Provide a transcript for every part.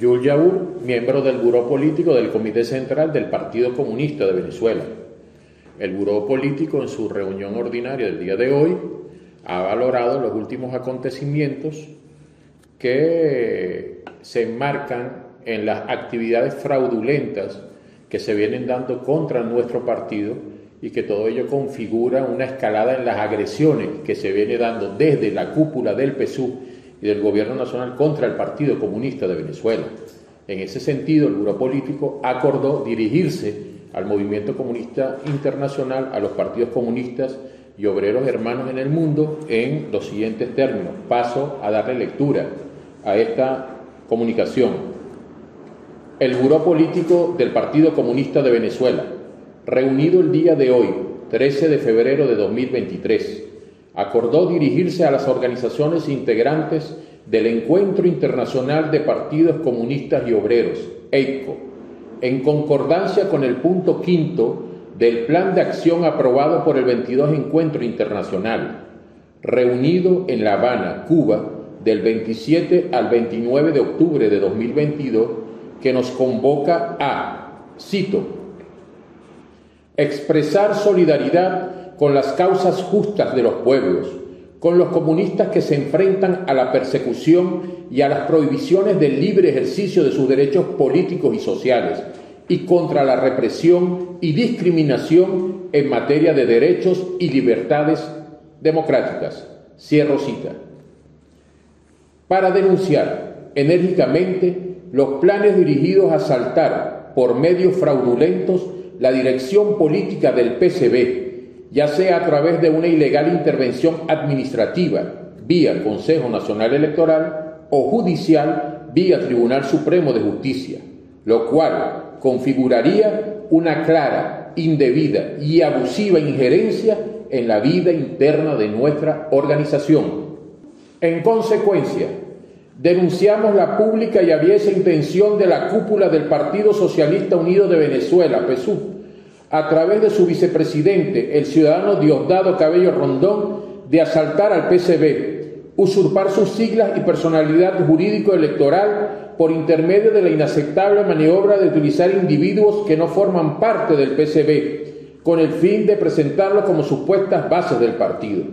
Yul miembro del Buró Político del Comité Central del Partido Comunista de Venezuela. El Buró Político en su reunión ordinaria del día de hoy ha valorado los últimos acontecimientos que se enmarcan en las actividades fraudulentas que se vienen dando contra nuestro partido y que todo ello configura una escalada en las agresiones que se viene dando desde la cúpula del PSU y del Gobierno Nacional contra el Partido Comunista de Venezuela. En ese sentido, el Buró Político acordó dirigirse al movimiento comunista internacional, a los partidos comunistas y obreros hermanos en el mundo en los siguientes términos. Paso a darle lectura a esta comunicación. El Buró Político del Partido Comunista de Venezuela, reunido el día de hoy, 13 de febrero de 2023, acordó dirigirse a las organizaciones integrantes del Encuentro Internacional de Partidos Comunistas y Obreros, EICO, en concordancia con el punto quinto del Plan de Acción aprobado por el 22 Encuentro Internacional, reunido en La Habana, Cuba, del 27 al 29 de octubre de 2022, que nos convoca a, cito, expresar solidaridad con las causas justas de los pueblos, con los comunistas que se enfrentan a la persecución y a las prohibiciones del libre ejercicio de sus derechos políticos y sociales, y contra la represión y discriminación en materia de derechos y libertades democráticas. Cierro cita. Para denunciar enérgicamente los planes dirigidos a saltar por medios fraudulentos la dirección política del PCB, ya sea a través de una ilegal intervención administrativa vía Consejo Nacional Electoral o judicial vía Tribunal Supremo de Justicia, lo cual configuraría una clara, indebida y abusiva injerencia en la vida interna de nuestra organización. En consecuencia, denunciamos la pública y aviesa intención de la cúpula del Partido Socialista Unido de Venezuela, PSUV, a través de su vicepresidente, el ciudadano Diosdado Cabello Rondón, de asaltar al PCB, usurpar sus siglas y personalidad jurídico-electoral por intermedio de la inaceptable maniobra de utilizar individuos que no forman parte del PCB, con el fin de presentarlos como supuestas bases del partido.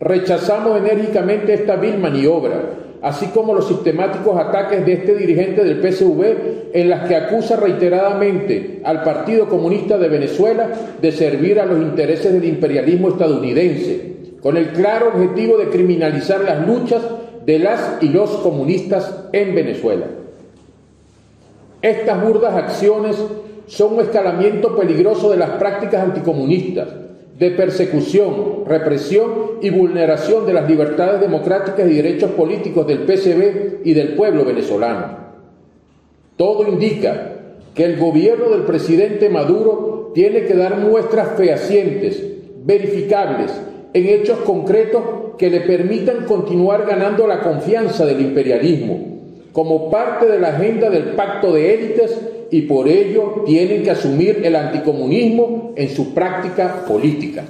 Rechazamos enérgicamente esta vil maniobra, así como los sistemáticos ataques de este dirigente del PSV en las que acusa reiteradamente al Partido Comunista de Venezuela de servir a los intereses del imperialismo estadounidense, con el claro objetivo de criminalizar las luchas de las y los comunistas en Venezuela. Estas burdas acciones son un escalamiento peligroso de las prácticas anticomunistas, de persecución, represión y vulneración de las libertades democráticas y derechos políticos del PCB y del pueblo venezolano. Todo indica que el gobierno del presidente Maduro tiene que dar muestras fehacientes, verificables, en hechos concretos que le permitan continuar ganando la confianza del imperialismo como parte de la agenda del pacto de élites y por ello tienen que asumir el anticomunismo en su práctica política.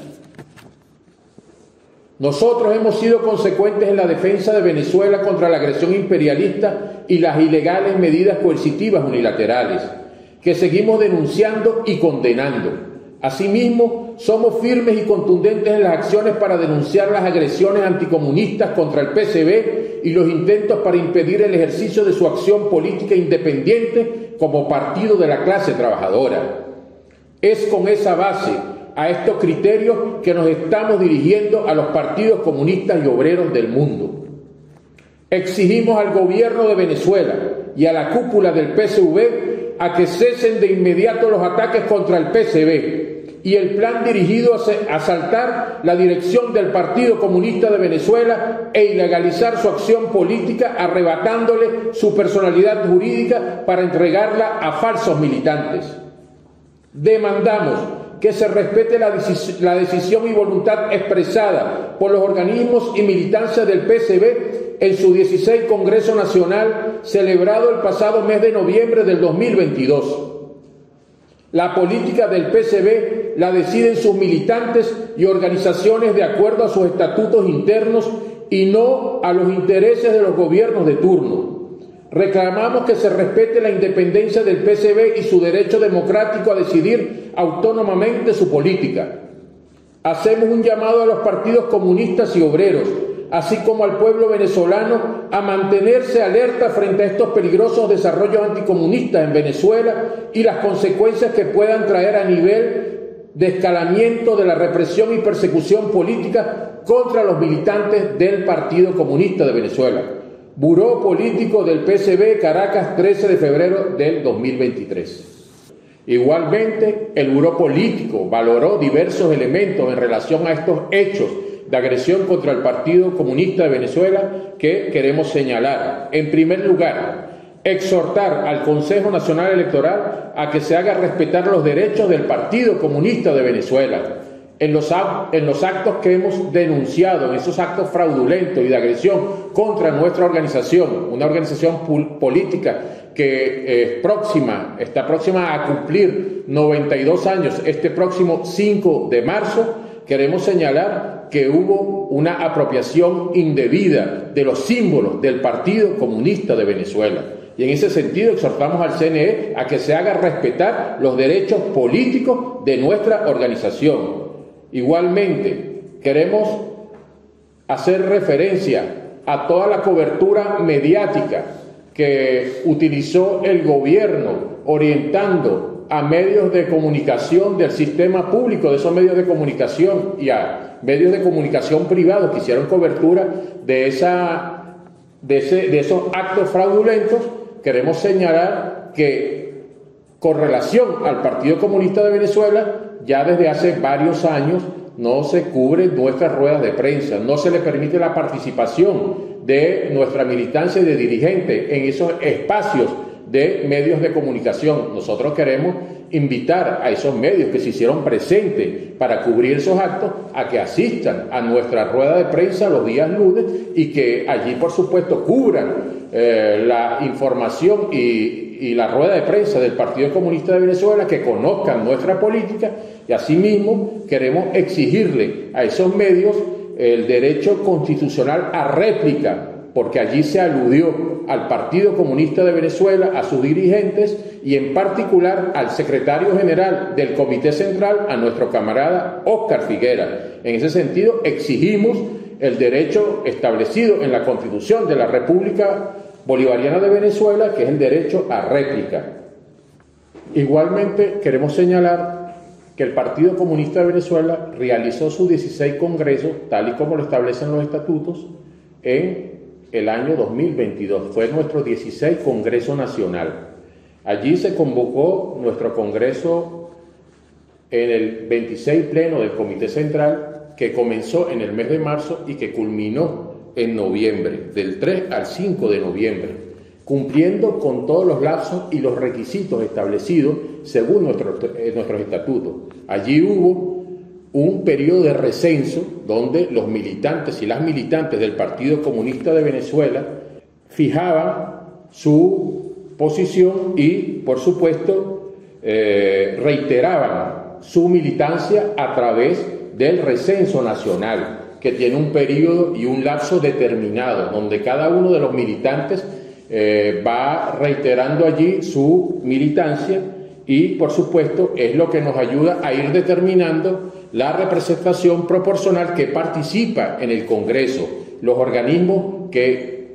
Nosotros hemos sido consecuentes en la defensa de Venezuela contra la agresión imperialista y las ilegales medidas coercitivas unilaterales, que seguimos denunciando y condenando. Asimismo, somos firmes y contundentes en las acciones para denunciar las agresiones anticomunistas contra el PCB y los intentos para impedir el ejercicio de su acción política independiente como partido de la clase trabajadora. Es con esa base, a estos criterios, que nos estamos dirigiendo a los partidos comunistas y obreros del mundo. Exigimos al gobierno de Venezuela y a la cúpula del PCV a que cesen de inmediato los ataques contra el PCB y el plan dirigido a asaltar la dirección del Partido Comunista de Venezuela e ilegalizar su acción política arrebatándole su personalidad jurídica para entregarla a falsos militantes. Demandamos que se respete la, decisión y voluntad expresada por los organismos y militancias del PCB en su 16 Congreso Nacional celebrado el pasado mes de noviembre del 2022 la política del PCB la deciden sus militantes y organizaciones de acuerdo a sus estatutos internos y no a los intereses de los gobiernos de turno. Reclamamos que se respete la independencia del PCB y su derecho democrático a decidir autónomamente su política. Hacemos un llamado a los partidos comunistas y obreros, así como al pueblo venezolano, a mantenerse alerta frente a estos peligrosos desarrollos anticomunistas en Venezuela y las consecuencias que puedan traer a nivel de escalamiento de la represión y persecución política contra los militantes del Partido Comunista de Venezuela. Buró Político del PCB, Caracas, 13 de febrero del 2023. Igualmente, el Buró Político valoró diversos elementos en relación a estos hechos de agresión contra el Partido Comunista de Venezuela que queremos señalar. En primer lugar, exhortar al Consejo Nacional Electoral a que se haga respetar los derechos del Partido Comunista de Venezuela. En los, en los, actos que hemos denunciado, en esos actos fraudulentos y de agresión contra nuestra organización, una organización política que es próxima, está próxima a cumplir 92 años este próximo 5 de marzo, queremos señalar que hubo una apropiación indebida de los símbolos del Partido Comunista de Venezuela. Y en ese sentido exhortamos al CNE a que se haga respetar los derechos políticos de nuestra organización. Igualmente, queremos hacer referencia a toda la cobertura mediática que utilizó el gobierno orientando a medios de comunicación del sistema público, de esos medios de comunicación y a medios de comunicación privados que hicieron cobertura de, esa, de, de esos actos fraudulentos, queremos señalar que con relación al Partido Comunista de Venezuela, ya desde hace varios años no se cubren nuestras ruedas de prensa, no se le permite la participación de nuestra militancia y de dirigentes en esos espacios de medios de comunicación. Nosotros queremos invitar a esos medios que se hicieron presentes para cubrir esos actos a que asistan a nuestra rueda de prensa los días lunes y que allí, por supuesto, cubran eh, la información y, y la rueda de prensa del Partido Comunista de Venezuela, que conozcan nuestra política y asimismo queremos exigirle a esos medios el derecho constitucional a réplica porque allí se aludió al Partido Comunista de Venezuela, a sus dirigentes y en particular al secretario general del Comité Central, a nuestro camarada Óscar Figuera. En ese sentido, exigimos el derecho establecido en la Constitución de la República Bolivariana de Venezuela, que es el derecho a réplica. Igualmente, queremos señalar que el Partido Comunista de Venezuela realizó sus 16 congresos, tal y como lo establecen los estatutos, en el año 2022. Fue nuestro 16 Congreso Nacional. Allí se convocó nuestro Congreso en el 26 Pleno del Comité Central, que comenzó en el mes de marzo y que culminó en noviembre, del 3 al 5 de noviembre, cumpliendo con todos los lapsos y los requisitos establecidos según nuestros, eh, nuestros estatutos. Allí hubo un periodo de recenso donde los militantes y las militantes del Partido Comunista de Venezuela fijaban su posición y, por supuesto, eh, reiteraban su militancia a través del recenso nacional, que tiene un periodo y un lapso determinado, donde cada uno de los militantes eh, va reiterando allí su militancia y, por supuesto, es lo que nos ayuda a ir determinando la representación proporcional que participa en el Congreso, los organismos que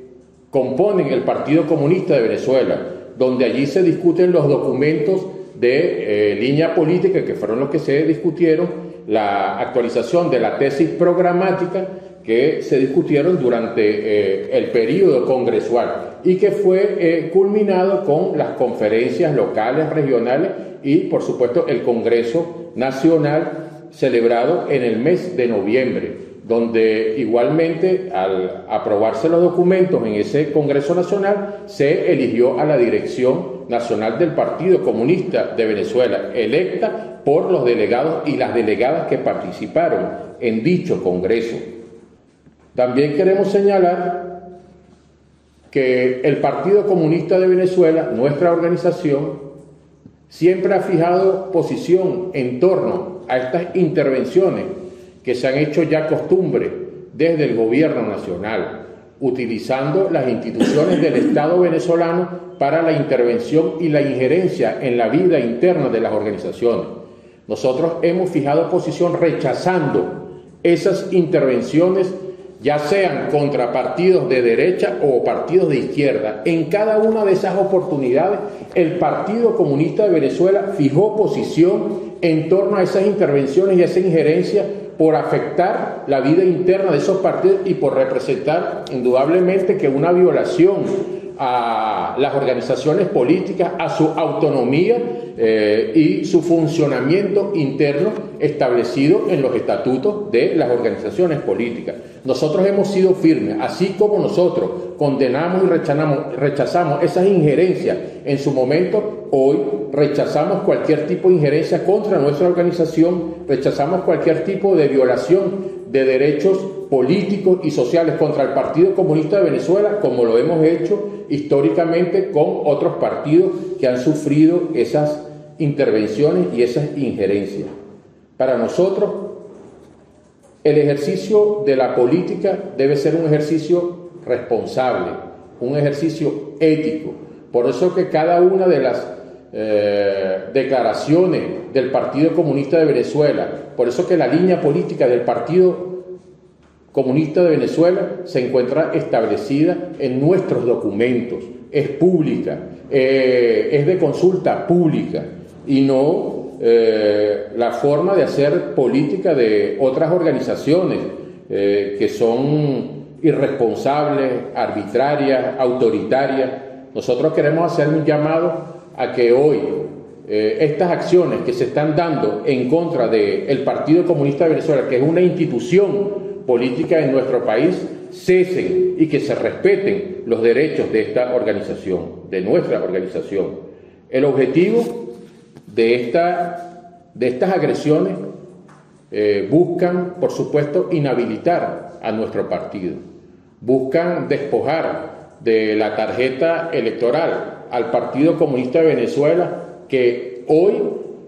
componen el Partido Comunista de Venezuela, donde allí se discuten los documentos de eh, línea política, que fueron los que se discutieron, la actualización de la tesis programática que se discutieron durante eh, el periodo congresual y que fue eh, culminado con las conferencias locales, regionales y, por supuesto, el Congreso Nacional celebrado en el mes de noviembre, donde igualmente al aprobarse los documentos en ese Congreso Nacional se eligió a la dirección nacional del Partido Comunista de Venezuela, electa por los delegados y las delegadas que participaron en dicho Congreso. También queremos señalar que el Partido Comunista de Venezuela, nuestra organización, siempre ha fijado posición en torno a estas intervenciones que se han hecho ya costumbre desde el gobierno nacional, utilizando las instituciones del Estado venezolano para la intervención y la injerencia en la vida interna de las organizaciones. Nosotros hemos fijado posición rechazando esas intervenciones, ya sean contra partidos de derecha o partidos de izquierda. En cada una de esas oportunidades, el Partido Comunista de Venezuela fijó posición en torno a esas intervenciones y esa injerencia por afectar la vida interna de esos partidos y por representar indudablemente que una violación a las organizaciones políticas, a su autonomía eh, y su funcionamiento interno establecido en los estatutos de las organizaciones políticas. Nosotros hemos sido firmes, así como nosotros condenamos y rechazamos, rechazamos esas injerencias en su momento, hoy rechazamos cualquier tipo de injerencia contra nuestra organización, rechazamos cualquier tipo de violación de derechos políticos y sociales contra el Partido Comunista de Venezuela, como lo hemos hecho históricamente con otros partidos que han sufrido esas intervenciones y esas injerencias. Para nosotros, el ejercicio de la política debe ser un ejercicio responsable, un ejercicio ético. Por eso que cada una de las eh, declaraciones del Partido Comunista de Venezuela, por eso que la línea política del Partido Comunista de Venezuela se encuentra establecida en nuestros documentos, es pública, eh, es de consulta pública y no eh, la forma de hacer política de otras organizaciones que son irresponsables, arbitrarias, autoritarias. Nosotros queremos hacer un llamado a que hoy eh, estas acciones que se están dando en contra del Partido Comunista de Venezuela, que es una institución política en nuestro país, cesen y que se respeten los derechos de esta organización, de nuestra organización. El objetivo de, esta, de estas agresiones eh, buscan, por supuesto, inhabilitar a nuestro partido, buscan despojar de la tarjeta electoral al Partido Comunista de Venezuela, que hoy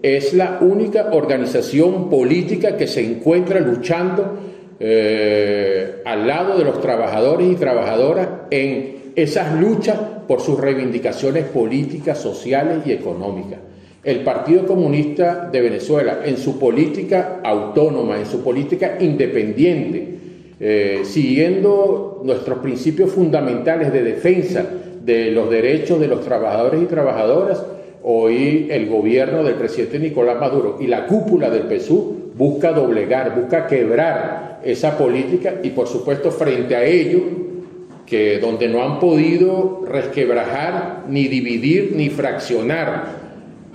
es la única organización política que se encuentra luchando eh, al lado de los trabajadores y trabajadoras en esas luchas por sus reivindicaciones políticas, sociales y económicas. El Partido Comunista de Venezuela, en su política autónoma, en su política independiente, eh, siguiendo nuestros principios fundamentales de defensa de los derechos de los trabajadores y trabajadoras, hoy el gobierno del presidente Nicolás Maduro y la cúpula del PSU busca doblegar, busca quebrar esa política y por supuesto frente a ello, que donde no han podido resquebrajar, ni dividir, ni fraccionar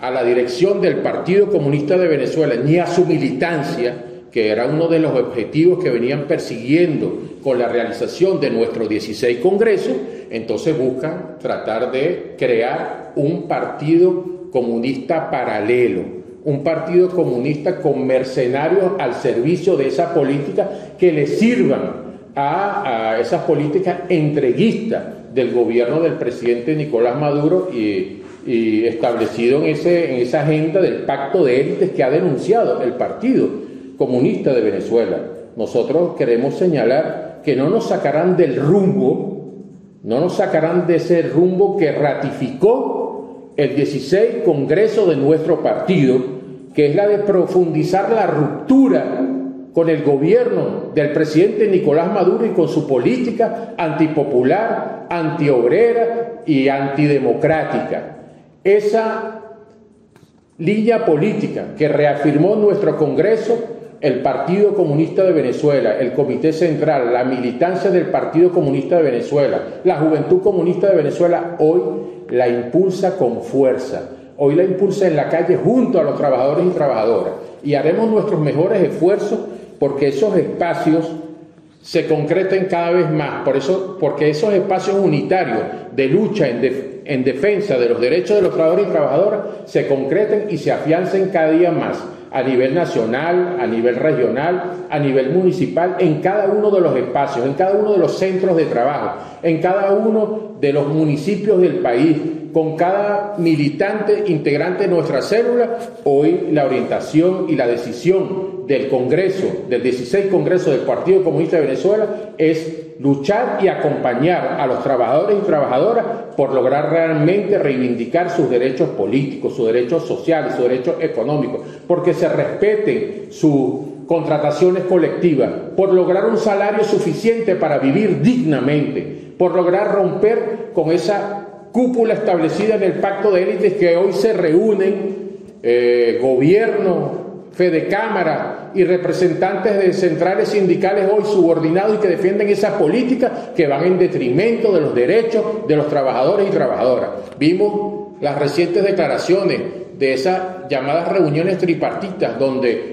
a la dirección del Partido Comunista de Venezuela, ni a su militancia, que era uno de los objetivos que venían persiguiendo con la realización de nuestro 16 Congreso, entonces buscan tratar de crear un partido comunista paralelo, un partido comunista con mercenarios al servicio de esa política que le sirvan a, esas políticas entreguistas del gobierno del presidente Nicolás Maduro y, establecido en, ese, en esa agenda del pacto de élites que ha denunciado el Partido Comunista de Venezuela. Nosotros queremos señalar que no nos sacarán del rumbo no nos sacarán de ese rumbo que ratificó el 16 Congreso de nuestro partido, que es la de profundizar la ruptura con el gobierno del presidente Nicolás Maduro y con su política antipopular, antiobrera y antidemocrática. Esa línea política que reafirmó nuestro Congreso el Partido Comunista de Venezuela, el Comité Central, la militancia del Partido Comunista de Venezuela, la Juventud Comunista de Venezuela, hoy la impulsa con fuerza. Hoy la impulsa en la calle junto a los trabajadores y trabajadoras. Y haremos nuestros mejores esfuerzos porque esos espacios se concreten cada vez más. Por eso, porque esos espacios unitarios de lucha en, en defensa de los derechos de los trabajadores y trabajadoras se concreten y se afiancen cada día más a nivel nacional, a nivel regional, a nivel municipal, en cada uno de los espacios, en cada uno de los centros de trabajo, en cada uno de los municipios del país, con cada militante integrante de nuestra célula, hoy la orientación y la decisión del Congreso, del 16 Congreso del Partido Comunista de Venezuela, es luchar y acompañar a los trabajadores y trabajadoras por lograr realmente reivindicar sus derechos políticos, sus derechos sociales, sus derechos económicos, porque se respeten sus contrataciones colectivas, por lograr un salario suficiente para vivir dignamente, por lograr romper con esa cúpula establecida en el pacto de élites que hoy se reúnen, eh, gobierno, Fede Cámara y representantes de centrales sindicales hoy subordinados y que defienden esa política que van en detrimento de los derechos de los trabajadores y trabajadoras. Vimos las recientes declaraciones de esas llamadas reuniones tripartitas donde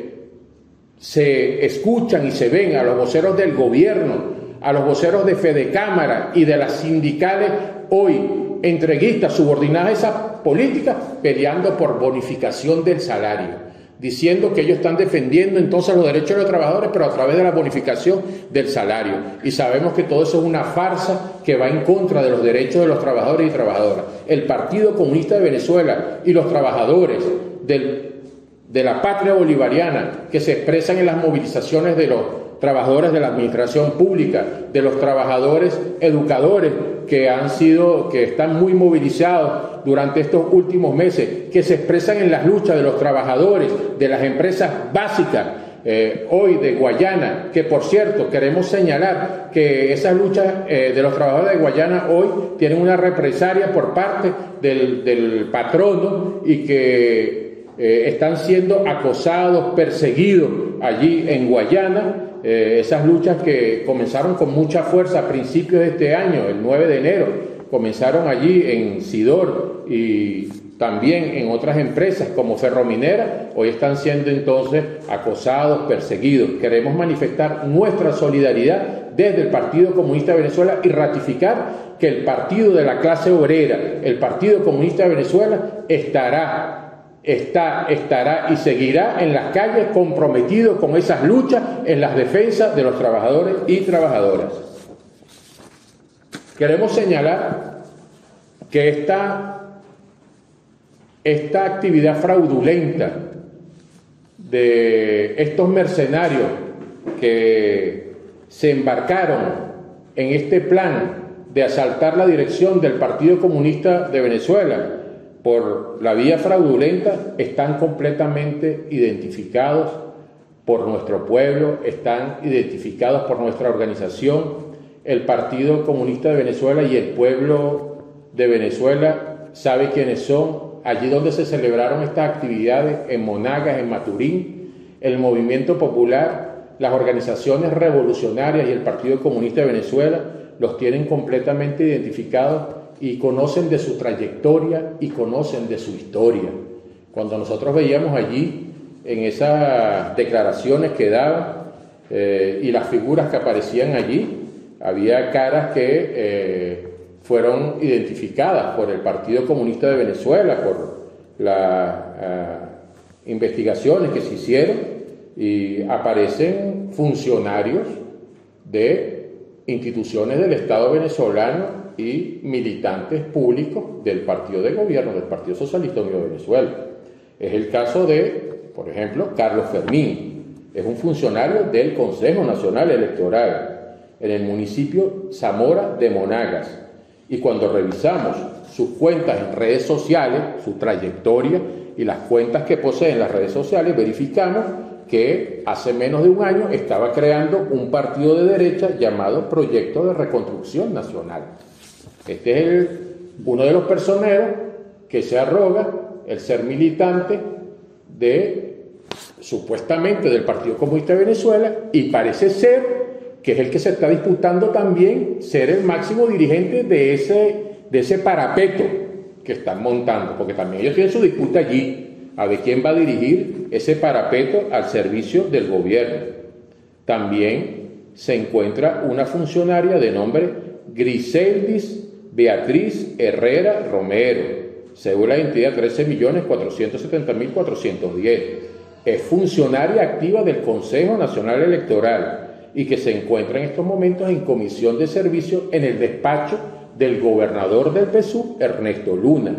se escuchan y se ven a los voceros del gobierno, a los voceros de Fede Cámara y de las sindicales hoy entreguistas subordinadas a esa política peleando por bonificación del salario diciendo que ellos están defendiendo entonces los derechos de los trabajadores, pero a través de la bonificación del salario. Y sabemos que todo eso es una farsa que va en contra de los derechos de los trabajadores y trabajadoras. El Partido Comunista de Venezuela y los trabajadores de la patria bolivariana que se expresan en las movilizaciones de los trabajadores de la administración pública, de los trabajadores educadores que han sido, que están muy movilizados durante estos últimos meses, que se expresan en las luchas de los trabajadores de las empresas básicas eh, hoy de Guayana, que por cierto queremos señalar que esas luchas eh, de los trabajadores de Guayana hoy tienen una represalia por parte del, del patrono y que eh, están siendo acosados, perseguidos allí en Guayana eh, esas luchas que comenzaron con mucha fuerza a principios de este año, el 9 de enero, comenzaron allí en Sidor y también en otras empresas como Ferrominera, hoy están siendo entonces acosados, perseguidos. Queremos manifestar nuestra solidaridad desde el Partido Comunista de Venezuela y ratificar que el Partido de la Clase Obrera, el Partido Comunista de Venezuela, estará está, estará y seguirá en las calles comprometido con esas luchas en las defensas de los trabajadores y trabajadoras. Queremos señalar que esta, esta actividad fraudulenta de estos mercenarios que se embarcaron en este plan de asaltar la dirección del Partido Comunista de Venezuela por la vía fraudulenta están completamente identificados por nuestro pueblo, están identificados por nuestra organización, el Partido Comunista de Venezuela y el pueblo de Venezuela sabe quiénes son. Allí donde se celebraron estas actividades, en Monagas, en Maturín, el movimiento popular, las organizaciones revolucionarias y el Partido Comunista de Venezuela los tienen completamente identificados y conocen de su trayectoria y conocen de su historia. Cuando nosotros veíamos allí en esas declaraciones que daban eh, y las figuras que aparecían allí, había caras que eh, fueron identificadas por el Partido Comunista de Venezuela, por las eh, investigaciones que se hicieron y aparecen funcionarios de instituciones del Estado venezolano y militantes públicos del partido de gobierno, del Partido Socialista Unido de Venezuela. Es el caso de, por ejemplo, Carlos Fermín, es un funcionario del Consejo Nacional Electoral en el municipio Zamora de Monagas. Y cuando revisamos sus cuentas en redes sociales, su trayectoria y las cuentas que posee en las redes sociales, verificamos que hace menos de un año estaba creando un partido de derecha llamado Proyecto de Reconstrucción Nacional. Este es uno de los personeros que se arroga el ser militante de supuestamente del Partido Comunista de Venezuela y parece ser que es el que se está disputando también ser el máximo dirigente de ese, de ese parapeto que están montando, porque también ellos tienen su disputa allí, a ver quién va a dirigir ese parapeto al servicio del gobierno. También se encuentra una funcionaria de nombre Griseldis Beatriz Herrera Romero, según la identidad 13.470.410. Es funcionaria activa del Consejo Nacional Electoral y que se encuentra en estos momentos en comisión de servicio en el despacho del gobernador del PSU, Ernesto Luna.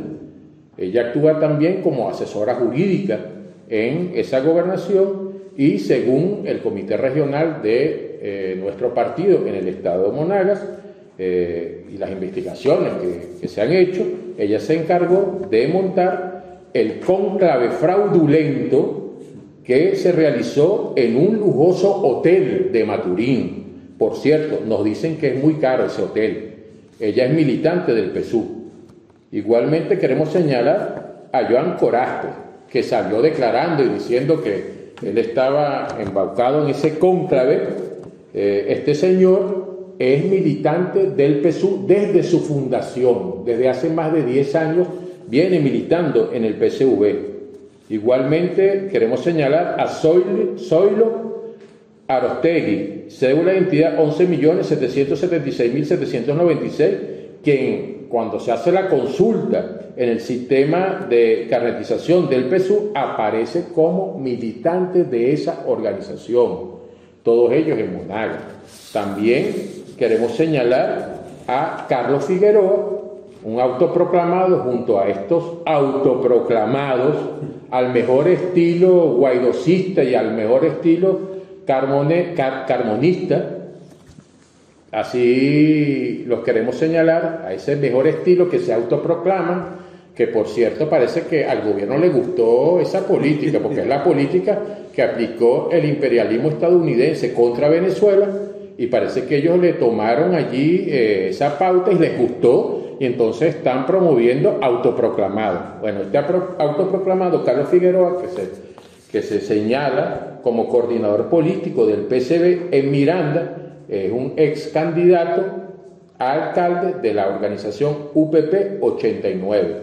Ella actúa también como asesora jurídica en esa gobernación y según el comité regional de eh, nuestro partido en el estado de Monagas eh, y las investigaciones que, que se han hecho, ella se encargó de montar el cónclave fraudulento que se realizó en un lujoso hotel de Maturín. Por cierto, nos dicen que es muy caro ese hotel. Ella es militante del PSU. Igualmente queremos señalar a Joan Coraste, que salió declarando y diciendo que él estaba embaucado en ese cónclave. Eh, este señor es militante del PSU desde su fundación, desde hace más de 10 años viene militando en el PSV. Igualmente queremos señalar a Zoilo, Arostegui, cédula de identidad 11.776.796, quien cuando se hace la consulta en el sistema de carnetización del PSU aparece como militante de esa organización, todos ellos en Monaga. También queremos señalar a Carlos Figueroa, un autoproclamado junto a estos autoproclamados al mejor estilo guaidocista y al mejor estilo carmonista, así los queremos señalar, a ese mejor estilo que se autoproclaman, que por cierto parece que al gobierno le gustó esa política, porque es la política que aplicó el imperialismo estadounidense contra Venezuela, y parece que ellos le tomaron allí eh, esa pauta y les gustó y entonces están promoviendo autoproclamado. Bueno, este autoproclamado Carlos Figueroa, que se, que se señala como coordinador político del PCB en Miranda, es un ex candidato a alcalde de la organización UPP 89.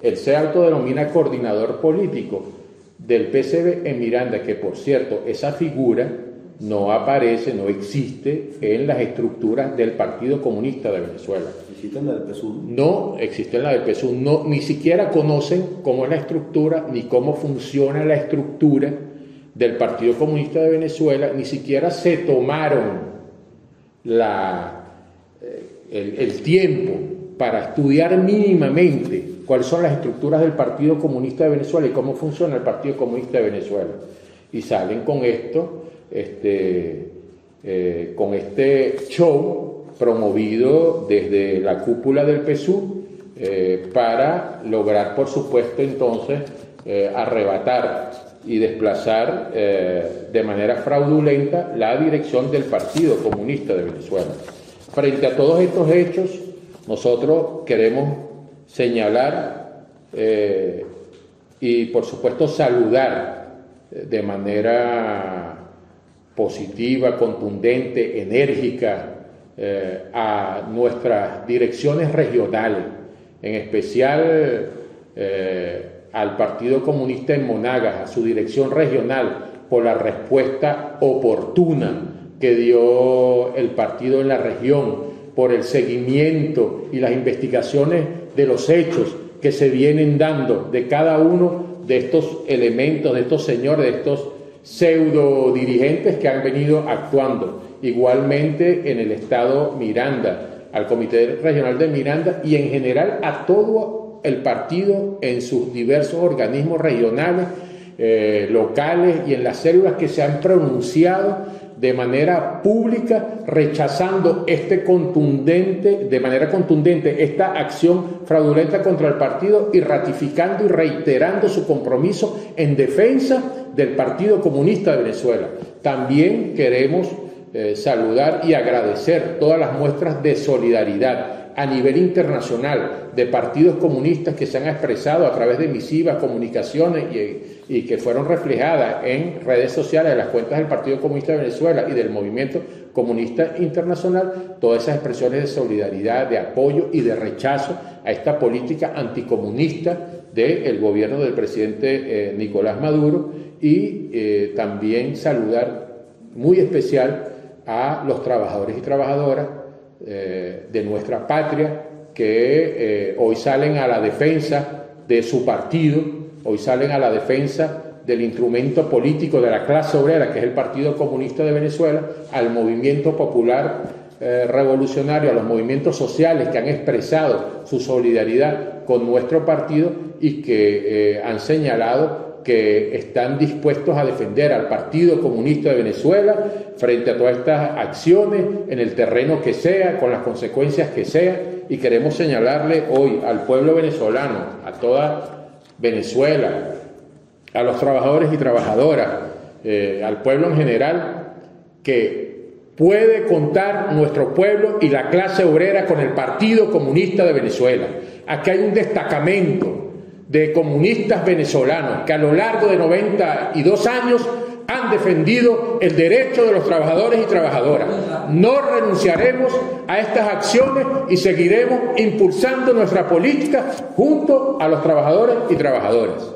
Él se autodenomina coordinador político del PCB en Miranda, que por cierto, esa figura no aparece, no existe en las estructuras del Partido Comunista de Venezuela. ¿Existe en la del PSUV? No existe en la del PSUV, no, ni siquiera conocen cómo es la estructura ni cómo funciona la estructura del Partido Comunista de Venezuela, ni siquiera se tomaron la, eh, el, el tiempo para estudiar mínimamente cuáles son las estructuras del Partido Comunista de Venezuela y cómo funciona el Partido Comunista de Venezuela. Y salen con esto este, eh, con este show promovido desde la cúpula del PSU eh, para lograr, por supuesto, entonces eh, arrebatar y desplazar de manera fraudulenta la dirección del Partido Comunista de Venezuela. Frente a todos estos hechos, nosotros queremos señalar y, por supuesto, saludar de manera positiva, contundente, enérgica eh, a nuestras direcciones regionales, en especial eh, al Partido Comunista en Monagas, a su dirección regional, por la respuesta oportuna que dio el partido en la región, por el seguimiento y las investigaciones de los hechos que se vienen dando de cada uno de estos elementos, de estos señores, de estos pseudo dirigentes que han venido actuando. Igualmente en el Estado Miranda, al Comité Regional de Miranda y en general a todo el partido en sus diversos organismos regionales, eh, locales y en las células que se han pronunciado de manera pública rechazando este contundente, de manera contundente, esta acción fraudulenta contra el partido y ratificando y reiterando su compromiso en defensa del Partido Comunista de Venezuela. También queremos eh, saludar y agradecer todas las muestras de solidaridad a nivel internacional de partidos comunistas que se han expresado a través de misivas, comunicaciones y, que fueron reflejadas en redes sociales de las cuentas del Partido Comunista de Venezuela y del Movimiento Comunista Internacional, todas esas expresiones de solidaridad, de apoyo y de rechazo a esta política anticomunista del gobierno del presidente eh, Nicolás Maduro y eh, también saludar muy especial a los trabajadores y trabajadoras eh, de nuestra patria que eh, hoy salen a la defensa de su partido, hoy salen a la defensa del instrumento político de la clase obrera, que es el Partido Comunista de Venezuela, al movimiento popular eh, revolucionario, a los movimientos sociales que han expresado su solidaridad con nuestro partido y que han señalado que están dispuestos a defender al Partido Comunista de Venezuela frente a todas estas acciones en el terreno que sea, con las consecuencias que sea, y queremos señalarle hoy al pueblo venezolano, a toda Venezuela, a los trabajadores y trabajadoras, eh, al pueblo en general, que puede contar nuestro pueblo y la clase obrera con el Partido Comunista de Venezuela. Aquí hay un destacamento de comunistas venezolanos que a lo largo de 92 años han defendido el derecho de los trabajadores y trabajadoras. No renunciaremos a estas acciones y seguiremos impulsando nuestra política junto a los trabajadores y trabajadoras.